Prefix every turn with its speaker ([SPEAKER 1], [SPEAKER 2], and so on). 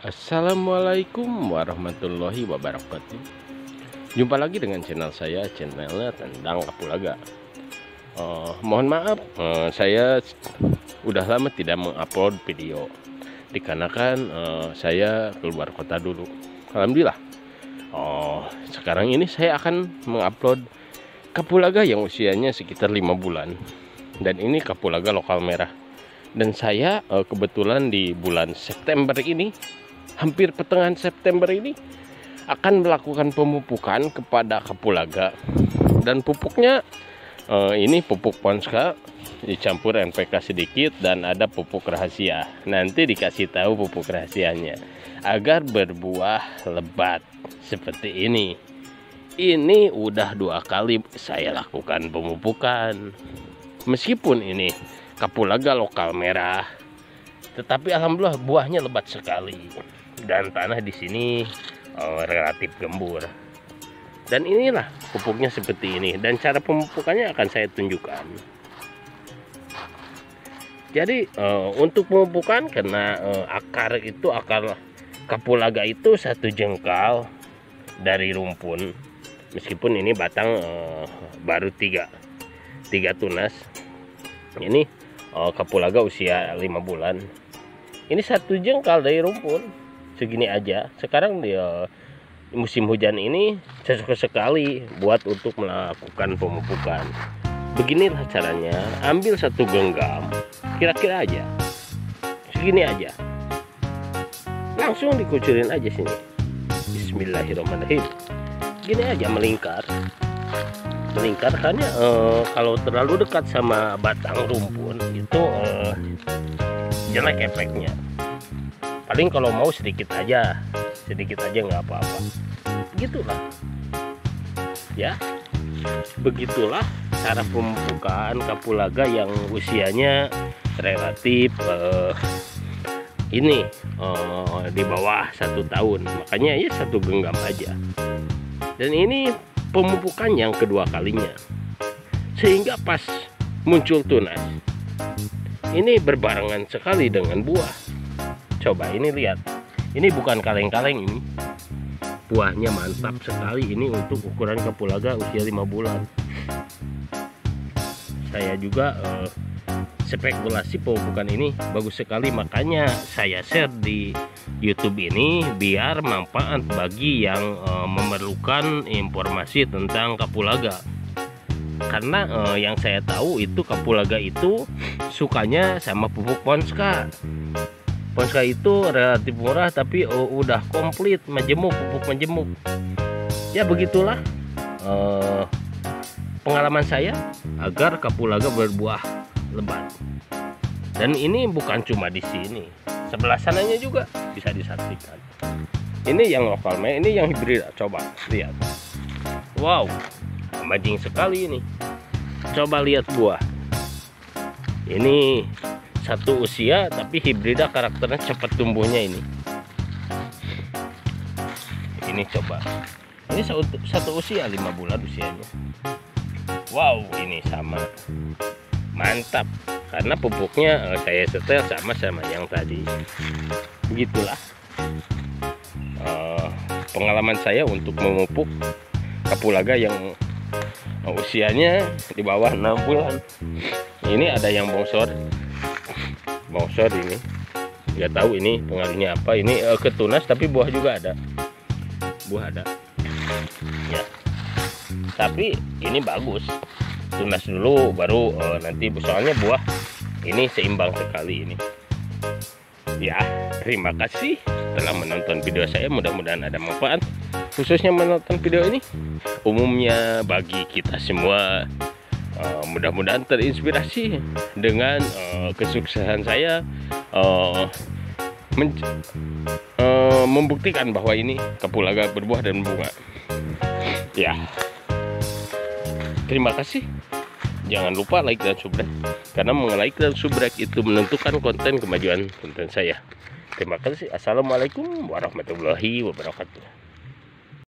[SPEAKER 1] Assalamualaikum warahmatullahi wabarakatuh. Jumpa lagi dengan channel saya Channelnya tentang Kapulaga. Uh, Mohon maaf uh, Saya udah lama tidak mengupload video. Dikarenakan uh, saya keluar kota dulu. Alhamdulillah. Uh, Sekarang ini saya akan mengupload Kapulaga yang usianya sekitar 5 bulan. Dan ini Kapulaga lokal merah. Dan saya kebetulan di bulan September ini hampir pertengahan September ini akan melakukan pemupukan kepada kapulaga. Dan pupuknya uh, ini pupuk ponska dicampur NPK sedikit dan ada pupuk rahasia. Nanti dikasih tahu pupuk rahasianya agar berbuah lebat seperti ini. Ini udah dua kali saya lakukan pemupukan. Meskipun ini kapulaga lokal merah tetapi alhamdulillah buahnya lebat sekali dan tanah di sini uh, relatif gembur. Dan inilah pupuknya seperti ini dan cara pemupukannya akan saya tunjukkan. Jadi uh, untuk pemupukan karena uh, akar itu akar kapulaga itu satu jengkal dari rumpun. Meskipun ini batang uh, baru tiga tiga tunas. Ini kapulaga usia lima bulan. Ini satu jengkal dari rumpun segini aja. Sekarang dia musim hujan ini cocok sekali buat untuk melakukan pemupukan. Beginilah caranya ambil satu genggam kira-kira aja. Segini aja. Langsung dikucurin aja sini. Bismillahirrahmanirrahim. Gini aja melingkar. Melingkar hanya uh, kalau terlalu dekat sama batang rumpun itu uh, jelek efeknya paling kalau mau sedikit aja sedikit aja nggak apa-apa. Begitulah. Ya begitulah cara pemupukan kapulaga yang usianya relatif uh, ini uh, di bawah satu tahun. Makanya ya satu genggam aja. Dan ini pemupukan yang kedua kalinya. Sehingga pas muncul tunas ini berbarengan sekali dengan buah coba ini lihat. Ini bukan kaleng-kaleng ini. Buahnya mantap sekali ini untuk ukuran kapulaga usia 5 bulan. Saya juga eh, spekulasi pemupukan ini bagus sekali. Makanya saya share di YouTube ini biar manfaat bagi yang eh, memerlukan informasi tentang kapulaga karena eh, yang saya tahu itu kapulaga itu sukanya sama pupuk ponska Ponska itu relatif murah tapi udah komplit majemuk pupuk majemuk ya begitulah uh, pengalaman saya agar kapulaga berbuah lebat. Dan ini bukan cuma di sini sebelah sananya juga bisa disaksikan. Ini yang lokal ini yang hibrid coba lihat. Wow amazing sekali ini. Coba lihat buah. Ini satu usia tapi hibrida karakternya cepat tumbuhnya ini. Ini coba. Ini satu, satu usia lima bulan usianya. Wow ini sama. Mantap. Karena pupuknya uh, saya setel sama sama yang tadi. Begitulah. Uh, pengalaman saya untuk memupuk kapulaga yang uh, usianya di bawah enam bulan. Ini ada yang bongsor bongsor ini. Nggak tahu ini pengaruhnya apa. Ini uh, ketunas tapi buah juga ada. Buah ada. Ya. Tapi ini bagus. Tunas dulu baru uh, nanti soalnya buah ini seimbang sekali ini. Ya terima kasih telah menonton video saya. Mudah-mudahan ada manfaat khususnya menonton video ini. Umumnya bagi kita semua uh, mudah-mudahan terinspirasi dengan uh, kesuksesan saya uh, uh, membuktikan bahwa ini kapulaga berbuah dan bunga. Ya. Terima kasih. Jangan lupa like dan subscribe karena like dan subscribe itu menentukan konten kemajuan konten saya. Terima kasih. Assalamualaikum warahmatullahi wabarakatuh